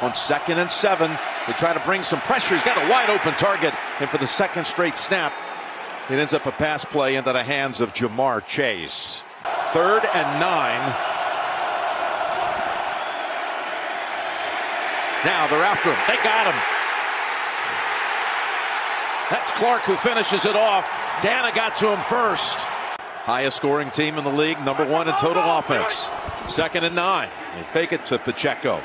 on second and seven. They try to bring some pressure. He's got a wide open target, and for the second straight snap, it ends up a pass play into the hands of Ja'Marr Chase. Third and nine. Now they're after him. They got him. That's Clark who finishes it off. Dana got to him first. Highest scoring team in the league, number one in total offense. Second and nine. They fake it to Pacheco.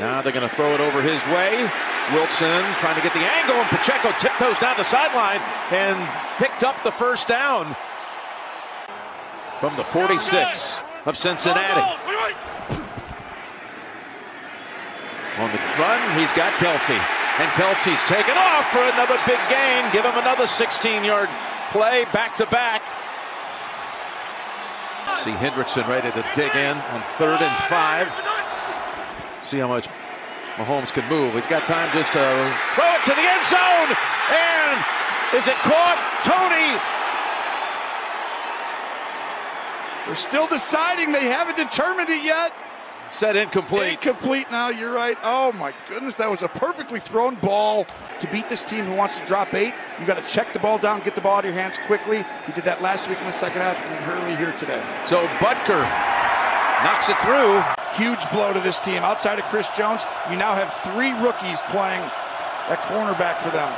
Now they're going to throw it over his way. Wilson trying to get the angle, and Pacheco tiptoes down the sideline and picked up the first down from the 46 of Cincinnati. On the run, he's got Kelce. And Kelce's taken off for another big gain. Give him another 16 yard play back to back. See Hendrickson ready to dig in on third and five. See how much Mahomes can move. He's got time just to throw it to the end zone. And is it caught? Tony. They're still deciding. They haven't determined it yet. Set incomplete. Incomplete now, you're right. Oh my goodness, that was a perfectly thrown ball. To beat this team who wants to drop eight, you got to check the ball down, get the ball out of your hands quickly. He did that last week in the second half and Hurley here today. So Butker knocks it through. Huge blow to this team. Outside of Chris Jones, you now have three rookies playing at cornerback for them.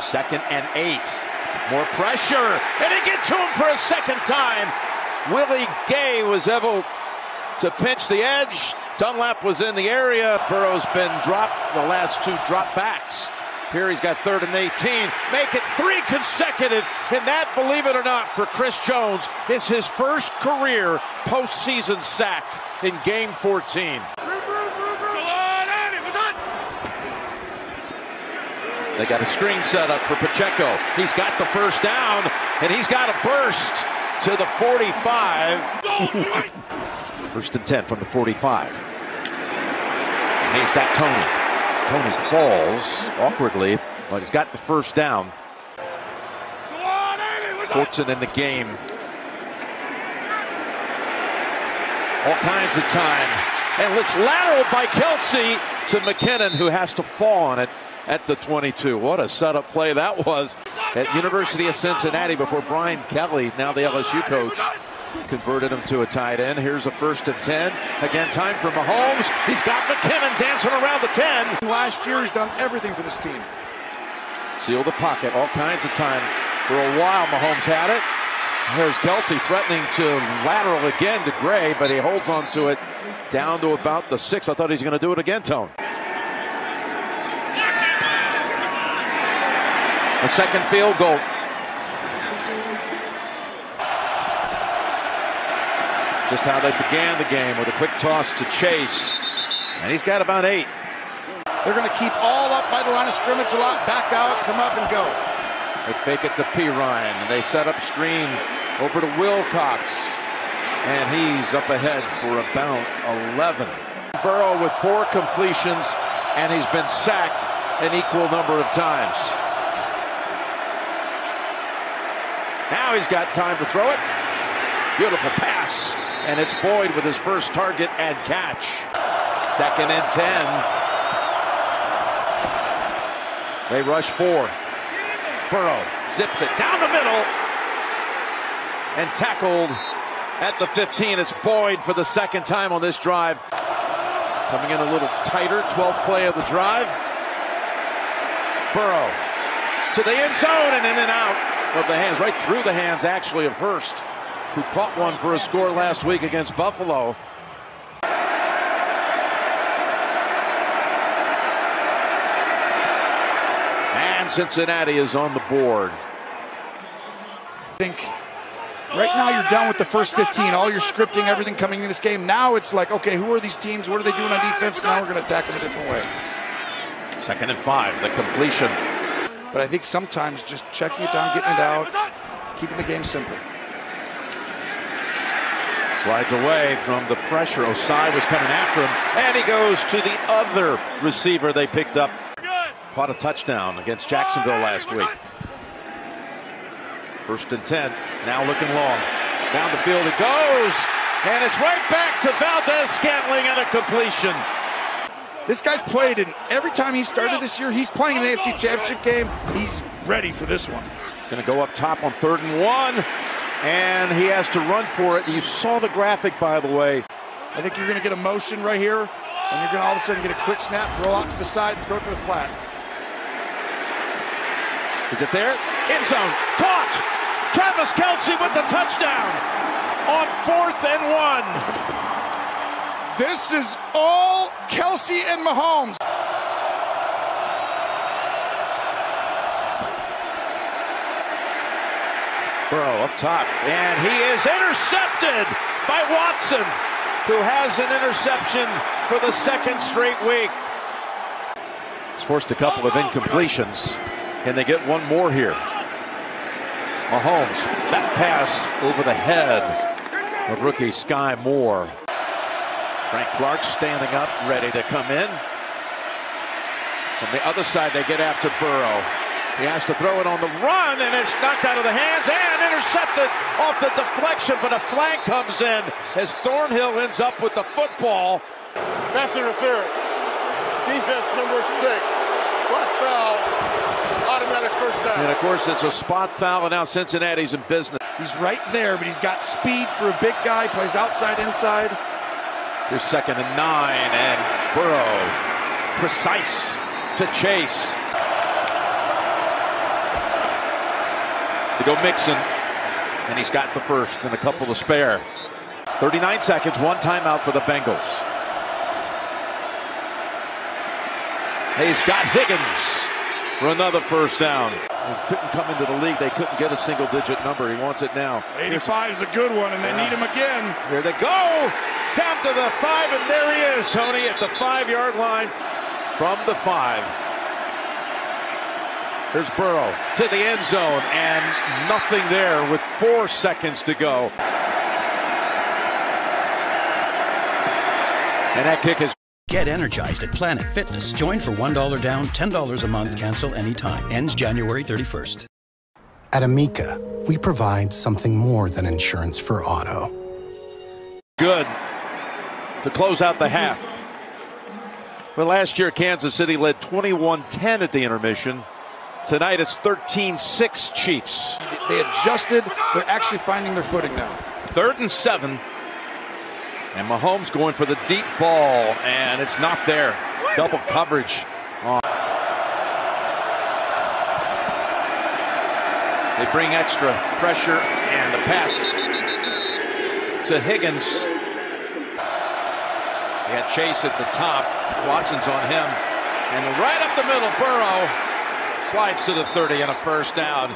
Second and eight. More pressure. And he gets to him for a second time. Willie Gay was able to pinch the edge. Dunlap was in the area. Burrow's been dropped the last two drop backs. Here he's got third and 18. Make it three consecutive. And that, believe it or not, for Chris Jones, is his first career postseason sack in game 14. They got a screen set up for Pacheco. He's got the first down, and he's got a burst to the 45. First and 10 from the 45. And he's got Toney. Toney falls awkwardly, but he's got the first down. Fortson in the game. All kinds of time. And it's lateral by Kelce to McKinnon, who has to fall on it at the 22. What a setup play that was at University of Cincinnati before Brian Kelly, now the LSU coach, converted him to a tight end. Here's a first and 10. Again, time for Mahomes. He's got McKinnon dancing around the 10. Last year, he's done everything for this team. Seal the pocket, all kinds of time. For a while, Mahomes had it. Here's Kelce threatening to lateral again to Gray, but he holds on to it down to about the six. I thought he was going to do it again, Tone. A second field goal. Just how they began the game with a quick toss to Chase. And he's got about eight. They're going to keep all up by the line of scrimmage a lot, back out, come up and go. They fake it to Perine. And they set up screen over to Wilcox. And he's up ahead for about 11. Burrow with four completions, and he's been sacked an equal number of times. Now he's got time to throw it. Beautiful pass. And it's Boyd with his first target and catch. Second and 10. They rush four. Burrow zips it down the middle and tackled at the 15. It's Boyd for the second time on this drive. Coming in a little tighter. 12th play of the drive. Burrow to the end zone and in and out of the hands, right through the hands actually of Hurst who caught one for a score last week against Buffalo. And Cincinnati is on the board. I think right now you're done with the first 15. All your scripting, everything coming in this game. Now it's like, okay, who are these teams? What are they doing on defense? Now we're going to attack them a different way. Second and five, the completion. But I think sometimes just checking it down, getting it out, keeping the game simple. Slides away from the pressure. Ossai was coming after him, and he goes to the other receiver they picked up. Caught a touchdown against Jacksonville last week. First and 10, now looking long. Down the field it goes, and it's right back to Valdes-Scantling and a completion. This guy's played and every time he started this year, he's playing an AFC championship game. He's ready for this one. Going to go up top on third and one. And he has to run for it. You saw the graphic, by the way. I think you're going to get a motion right here, and you're going to all of a sudden get a quick snap, roll out to the side, and throw to the flat. Is it there? End zone. Caught! Travis Kelce with the touchdown on fourth and one. This is all Kelce and Mahomes. Burrow up top, and he is intercepted by Watson, who has an interception for the second straight week. He's forced a couple of incompletions. Can they get one more here? Mahomes, that pass over the head of rookie Skyy Moore. Frank Clark standing up, ready to come in. From the other side, they get after Burrow. He has to throw it on the run, and it's knocked out of the hands and intercepted off the deflection, but a flag comes in as Thornhill ends up with the football. Pass interference. Defense number six. Spot foul. Automatic first down. And of course, it's a spot foul, and now Cincinnati's in business. He's right there, but he's got speed for a big guy. Plays outside, inside. Here's second and nine, and Burrow precise to chase. Go Mixon, and he's got the first and a couple to spare. 39 seconds, one timeout for the Bengals. He's got Higgins for another first down. He couldn't come into the league. They couldn't get a single digit number. He wants it now. 85 is a good one, and they Yeah. need him again. Here they go. Down to the five, and there he is, Tony, at the five yard line from the five. There's Burrow to the end zone, and nothing there with four seconds to go. And that kick is Get energized at Planet Fitness. Join for $1 down, $10 a month, cancel anytime. Ends January 31st. At Amica, we provide something more than insurance for auto. good to close out the mm-hmm. half. Well, last year, Kansas City led 21 10 at the intermission. Tonight, it's 13 6 Chiefs. They adjusted. They're actually finding their footing now. Third and seven. And Mahomes going for the deep ball, and it's not there. Double coverage. on- They bring extra pressure, and the pass to Higgins. They got Chase at the top. Watson's on him. And right up the middle, Burrow slides to the 30 and a first down.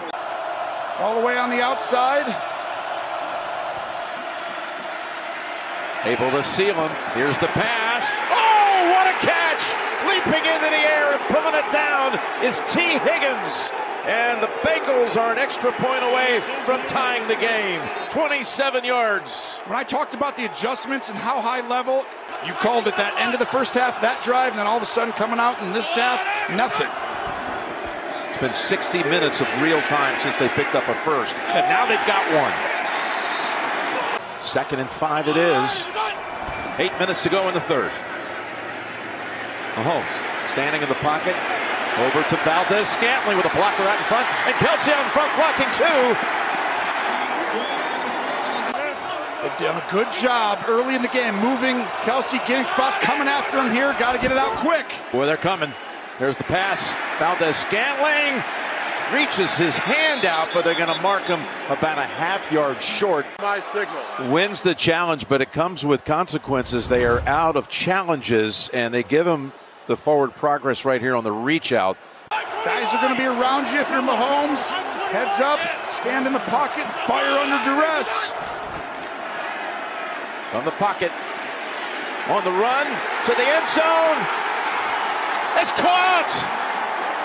All the way on the outside. Able to seal him. Here's the pass. Oh, what a catch! Leaping into the air and pulling it down is Tee Higgins. And the Bengals are an extra point away from tying the game. 27 yards. When I talked about the adjustments and how high level, you called it that end of the first half, that drive, and then all of a sudden coming out in this half, nothing. It's been 60 minutes of real time since they picked up a first. And now they've got one. Second and five it is. Eight minutes to go in the third. Mahomes standing in the pocket. Over to Valdes-Scantling with a blocker out in front. And Kelce out in front blocking two. They've done a good job early in the game, moving Kelce, getting spots, coming after him here. Got to get it out quick. Boy, they're coming. There's the pass. Valdes-Scantling reaches his hand out, but they're going to mark him about a half yard short. My signal. wins the challenge, but it comes with consequences. They are out of challenges, and they give him the forward progress right here on the reach out. Guys are going to be around you if you're Mahomes. Heads up, stand in the pocket, fire under duress. On the pocket, on the run to the end zone. It's caught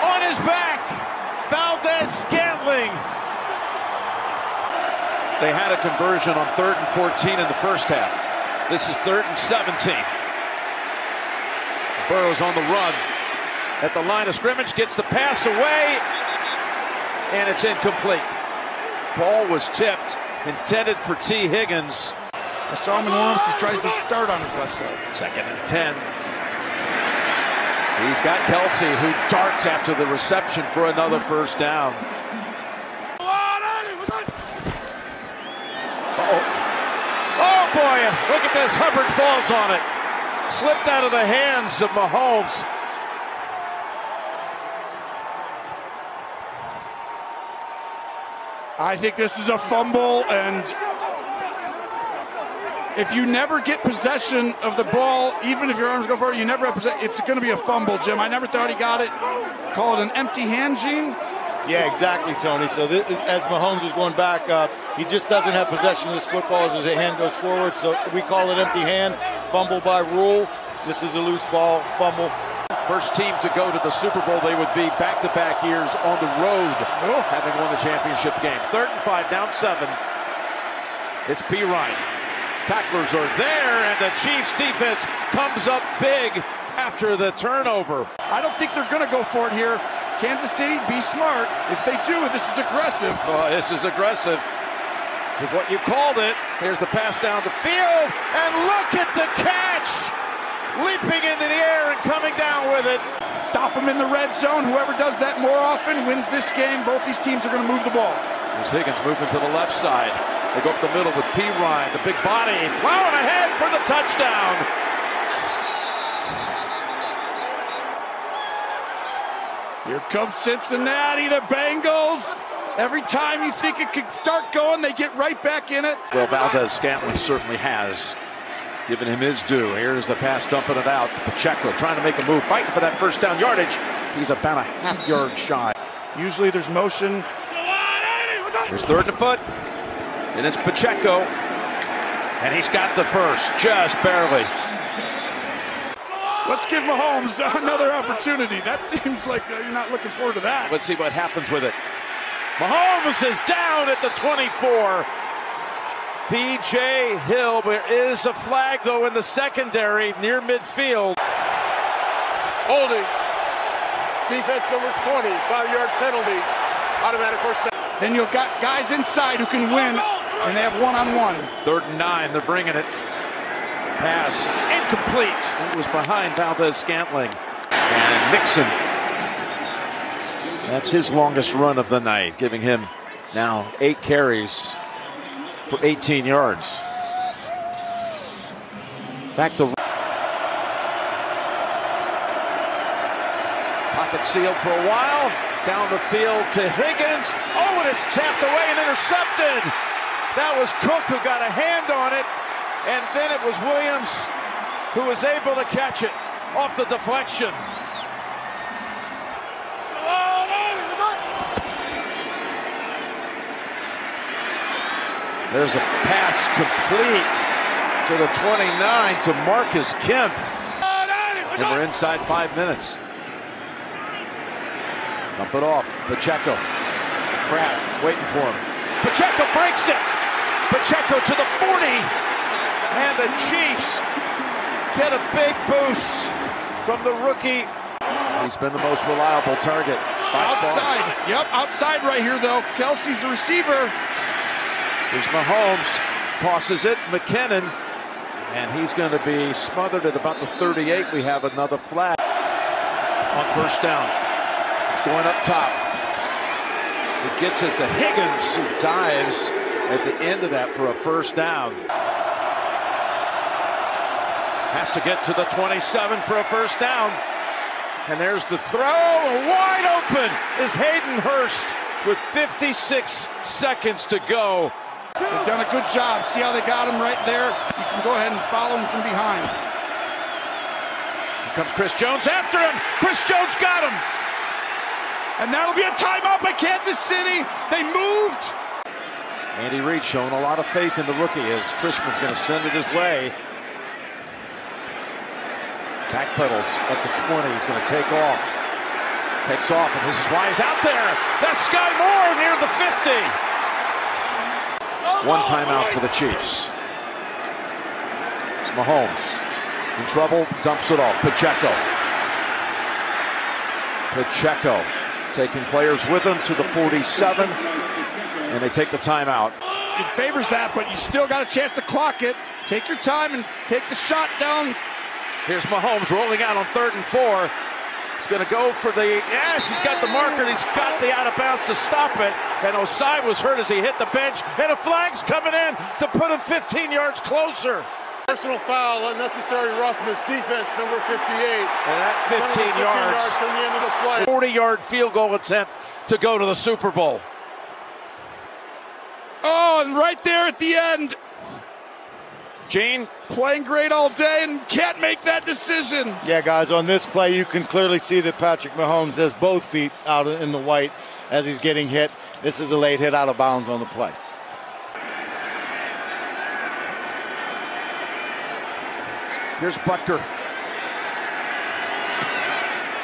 on his back. Valdes-Scantling. They had a conversion on third and 14 in the first half. This is third and 17. Burrow's on the run at the line of scrimmage, gets the pass away, and it's incomplete. Ball was tipped, intended for Tee Higgins. I saw him in warm-ups. He tries to start on his left side. Second and 10. He's got Kelce who darts after the reception for another first down. Uh-oh. Oh boy, look at this. Hubbard falls on it. Slipped out of the hands of Mahomes. I think this is a fumble, and if you never get possession of the ball, even if your arms go forward, you never have possession. It's going to be a fumble, Jim. I never thought he got it. Call it an empty hand, Gene. Yeah, exactly, Tony. So this, as Mahomes is going back up, he just doesn't have possession of this football as his hand goes forward. So we call it empty hand, fumble by rule. This is a loose ball, fumble. First team to go to the Super Bowl, they would be back-to-back years on the road, oh. having won the championship game. Third and five, down seven. It's Perine. Tacklers are there, and the Chiefs defense comes up big after the turnover. I don't think they're going to go for it here. Kansas City, be smart. If they do, this is aggressive. Oh, this is aggressive. This is what you called it. Here's the pass down the field, and look at the catch! Leaping into the air and coming down with it. Stop them in the red zone. Whoever does that more often wins this game. Both these teams are going to move the ball. There's Higgins moving to the left side. They go up the middle with Perine, the big body, plowing ahead for the touchdown. Here comes Cincinnati, the Bengals. Every time you think it could start going, they get right back in it. Well, Valdes-Scantling certainly has given him his due. Here's the pass dumping it out to Pacheco, trying to make a move, fighting for that first down yardage. He's about a half yard shy. Usually there's motion. There's third and foot, and it's Pacheco, and he's got the first, just barely. Let's give Mahomes another opportunity. That seems like you're not looking forward to that. Let's see what happens with it. Mahomes is down at the 24. B.J. Hill, there is a flag though in the secondary near midfield. Holding. Defense number 20, five-yard penalty. Automatic first down. Then you've got guys inside who can win, and they have one-on-one. Third and nine, they're bringing it. Pass incomplete. It was behind Valdes-Scantling. And Mixon. That's his longest run of the night, giving him now eight carries for 18 yards. Back the pocket sealed for a while. Down the field to Higgins. Oh, and it's tapped away and intercepted. That was Cook who got a hand on it. And then it was Williams who was able to catch it off the deflection. There's a pass complete to the 29 to Marcus Kemp. And we're inside five minutes. Dump it off. Pacheco. Pratt waiting for him. Pacheco breaks it. Pacheco to the 40. And the Chiefs get a big boost from the rookie. He's been the most reliable target. Outside. Far. Yep, outside right here, though. Kelce's the receiver. Here's Mahomes. Tosses it. McKinnon. And he's going to be smothered at about the 38. We have another flag on first down. He's going up top. He gets it to Higgins, who dives at the end of that for a first down. Has to get to the 27 for a first down. And there's the throw. Wide open is Hayden Hurst with 56 seconds to go. They've done a good job. See how they got him right there? You can go ahead and follow him from behind. Here comes Chris Jones after him. Chris Jones got him. And that'll be a timeout by Kansas City. They moved. Andy Reid showing a lot of faith in the rookie as Chrisman's going to send it his way. Backpedals at the 20. He's going to take off. Takes off, and this is why he's out there. That's Skyy Moore near the 50. One timeout for the Chiefs. It's Mahomes. In trouble, dumps it off. Pacheco. Pacheco taking players with him to the 47, and they take the timeout. It favors that, but you still got a chance to clock it. Take your time and take the shot down. Here's Mahomes rolling out on third and four. He's going to go for the. Yes, he's got the marker. He's got the out of bounds to stop it. And Ossai was hurt as he hit the bench. And a flag's coming in to put him 15 yards closer. Personal foul, unnecessary roughness, defense number 58. And that 15, 15 yards, yards from the end of the play. 40 yard field goal attempt to go to the Super Bowl. Oh, and right there at the end, Jane playing great all day and can't make that decision. Yeah, guys, on this play, you can clearly see that Patrick Mahomes has both feet out in the white as he's getting hit. This is a late hit out of bounds on the play. Here's Butker.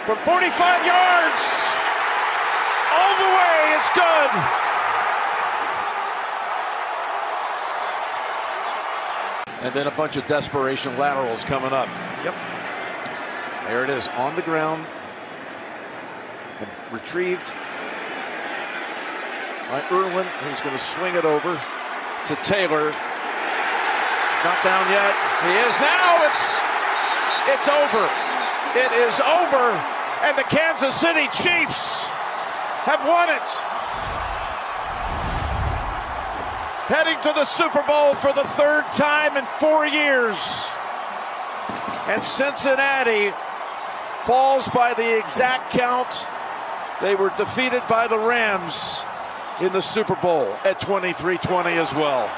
From 45 yards. All the way. It's good. And then a bunch of desperation laterals coming up. Yep. There it is on the ground. And retrieved by Irwin, who's going to swing it over to Taylor. He's not down yet. He is now. It's it's over. It is over. And the Kansas City Chiefs have won it. Heading to the Super Bowl for the third time in four years. And Cincinnati falls by the exact count. They were defeated by the Rams in the Super Bowl at 23 20 as well.